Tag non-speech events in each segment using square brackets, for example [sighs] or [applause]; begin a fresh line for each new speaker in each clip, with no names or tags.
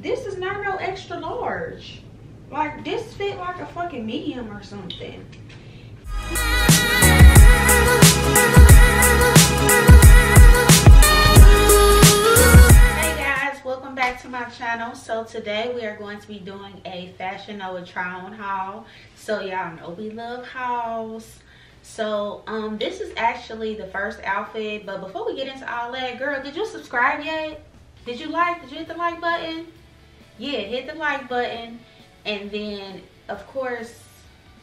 this is not no extra large. Like this fit like a fucking medium or something. Hey guys, welcome back to my channel. So today we are going to be doing a Fashion Nova try on haul. So y'all know we love hauls. So um this is actually the first outfit, but before we get into all that, girl, did you subscribe yet? Did you like? Did you hit the like button? Yeah, hit the like button and then of course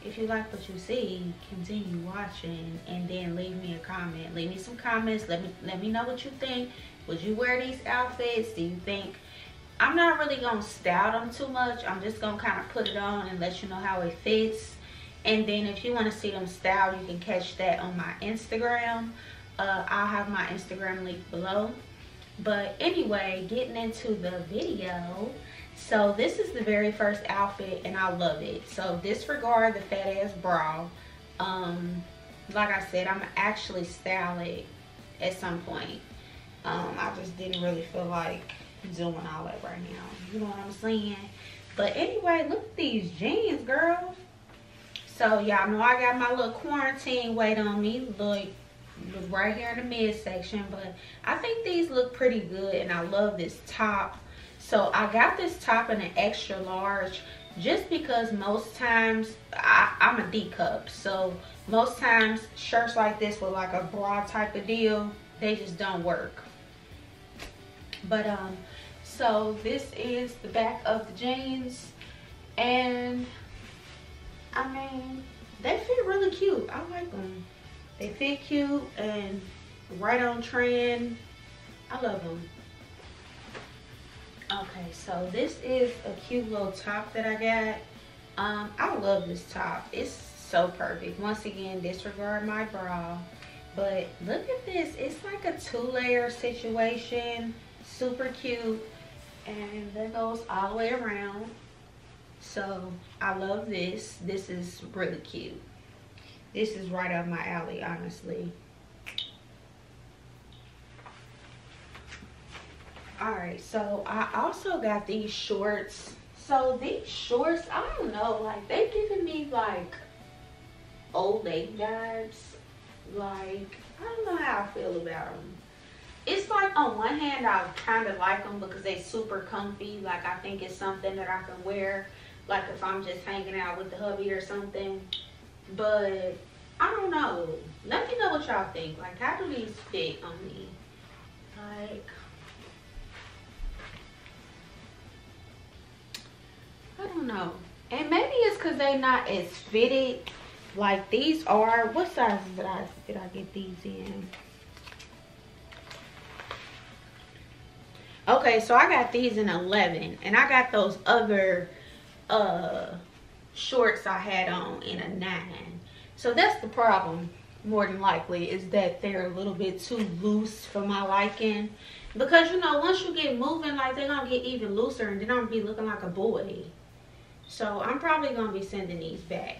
if you like what you see continue watching and then leave me a comment. Leave me some comments. Let me let me know what you think. Would you wear these outfits? Do you think i'm not really gonna style them too much. I'm just gonna kind of put it on and let you know how it fits. And then if you want to see them styled you can catch that on my instagram. Uh, i'll have my instagram link below. But anyway getting into the video so this is the very first outfit and I love it. So disregard the fat ass bra. Um, like I said, I'm actually style it at some point. Um, I just didn't really feel like doing all that right now. You know what I'm saying? But anyway, look at these jeans, girl. So y'all know I got my little quarantine weight on me. Look, look right here in the midsection. But I think these look pretty good and I love this top so I got this top in an extra large just because most times I, I'm a D cup. So most times shirts like this with like a bra type of deal, they just don't work. But um, so this is the back of the jeans and I mean, they fit really cute. I like them. They fit cute and right on trend. I love them. Okay, so this is a cute little top that I got. Um, I love this top. It's so perfect. Once again, disregard my bra. But look at this. It's like a two-layer situation. Super cute. And that goes all the way around. So, I love this. This is really cute. This is right up my alley, honestly. All right so i also got these shorts. So these shorts i don't know like they giving me like old lady vibes. Like i don't know how i feel about them it's like on one hand i kind of like them because they super comfy. Like i think it's something that i can wear like if i'm just hanging out with the hubby or something. But i don't know. Let me know what y'all think. Like how do these fit on me? Like know. And maybe it's because they're not as fitted like these are. What size did I, did I get these in? Okay, so I got these in 11. And I got those other uh, shorts I had on in a 9. So that's the problem, more than likely, is that they're a little bit too loose for my liking. Because, you know, once you get moving, like, they're going to get even looser. And then I'm going to be looking like a boy. So I'm probably going to be sending these back.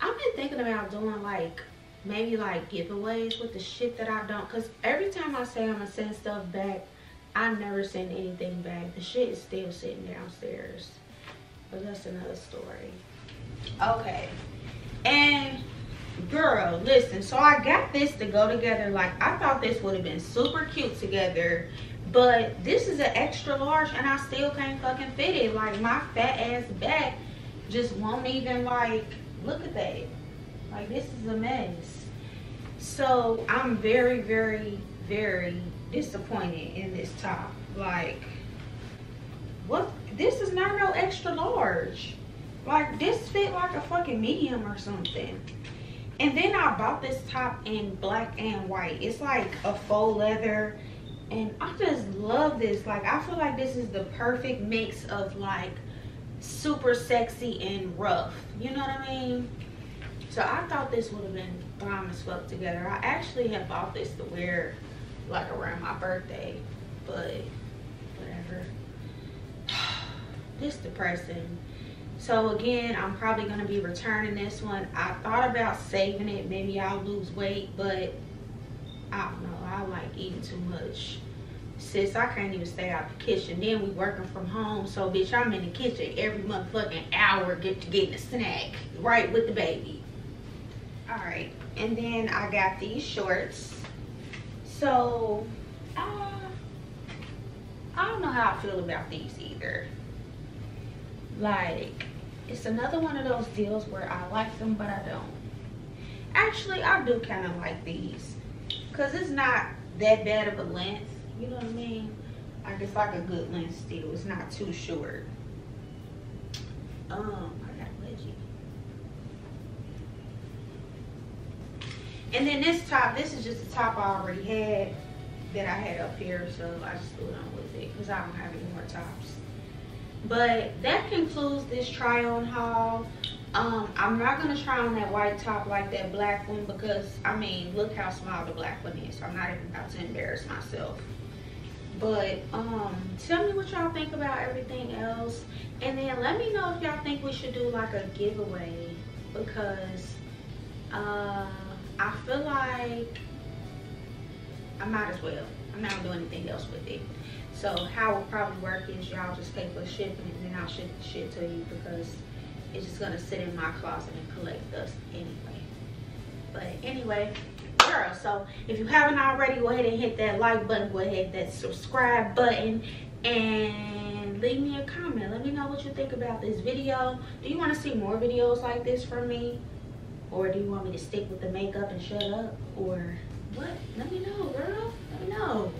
I've been thinking about doing like maybe like giveaways with the shit that I don't. Because every time I say I'm going to send stuff back, I never send anything back. The shit is still sitting downstairs. But that's another story. Okay. And girl, listen. So I got this to go together. Like I thought this would have been super cute together but this is an extra large and I still can't fucking fit it. Like my fat ass back just won't even like, look at that. Like this is a mess. So I'm very, very, very disappointed in this top. Like, what? This is not no extra large. Like this fit like a fucking medium or something. And then I bought this top in black and white. It's like a faux leather and I just love this. Like, I feel like this is the perfect mix of like super sexy and rough. You know what I mean? So I thought this would have been bomb as fuck together. I actually have bought this to wear like around my birthday, but whatever. [sighs] this depressing. So again, I'm probably gonna be returning this one. I thought about saving it. Maybe I'll lose weight, but I don't know. I like eating too much. sis, I can't even stay out of the kitchen. Then we working from home. So, bitch, I'm in the kitchen every motherfucking hour get to get a snack right with the baby. All right. And then I got these shorts. So, uh, I don't know how I feel about these either. Like, it's another one of those deals where I like them, but I don't. Actually, I do kind of like these. Because it's not that bad of a length. You know what I mean? Like, it's like a good length still. It's not too short. Um, I got wedgie. And then this top, this is just the top I already had that I had up here. So I just threw it on with it because I don't have any more tops. But that concludes this try on haul. Um, I'm not gonna try on that white top like that black one because I mean, look how small the black one is. I'm not even about to embarrass myself. But um, tell me what y'all think about everything else, and then let me know if y'all think we should do like a giveaway because uh, I feel like I might as well. I'm not doing anything else with it. So how it probably work is y'all just pay for shipping and then I'll ship the shit to you because it's just gonna sit in my closet and collect dust anyway. But anyway, girl, so if you haven't already, go ahead and hit that like button, go ahead that subscribe button and leave me a comment. Let me know what you think about this video. Do you want to see more videos like this from me? Or do you want me to stick with the makeup and shut up? Or what? Let me know, girl. Let me know.